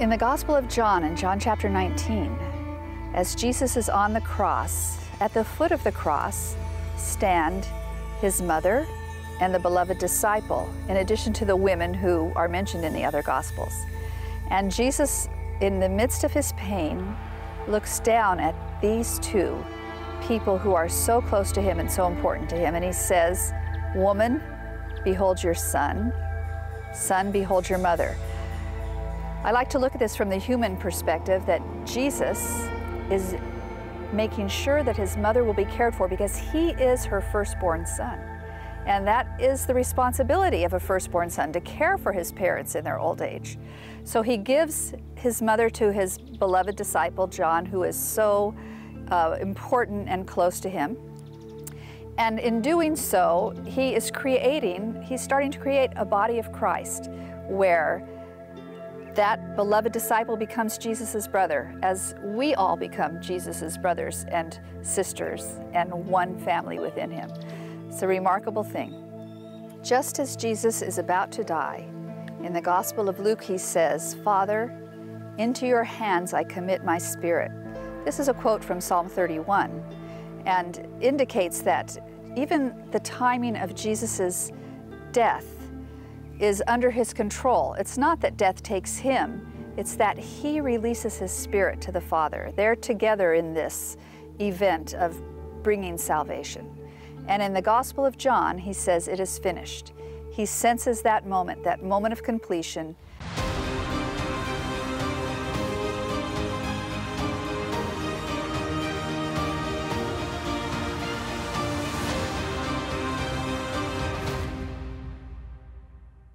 In the Gospel of John, in John chapter 19, as Jesus is on the cross, at the foot of the cross stand his mother and the beloved disciple, in addition to the women who are mentioned in the other Gospels. And Jesus, in the midst of his pain, looks down at these two people who are so close to him and so important to him, and he says, Woman, behold your son. Son, behold your mother. I like to look at this from the human perspective that Jesus is making sure that his mother will be cared for because he is her firstborn son. And that is the responsibility of a firstborn son to care for his parents in their old age. So he gives his mother to his beloved disciple, John, who is so uh, important and close to him. And in doing so, he is creating, he's starting to create a body of Christ where that beloved disciple becomes Jesus' brother, as we all become Jesus' brothers and sisters and one family within him. It's a remarkable thing. Just as Jesus is about to die, in the Gospel of Luke, he says, Father, into your hands I commit my spirit. This is a quote from Psalm 31 and indicates that even the timing of Jesus' death is under his control. It's not that death takes him, it's that he releases his spirit to the Father. They're together in this event of bringing salvation. And in the Gospel of John, he says, It is finished. He senses that moment, that moment of completion,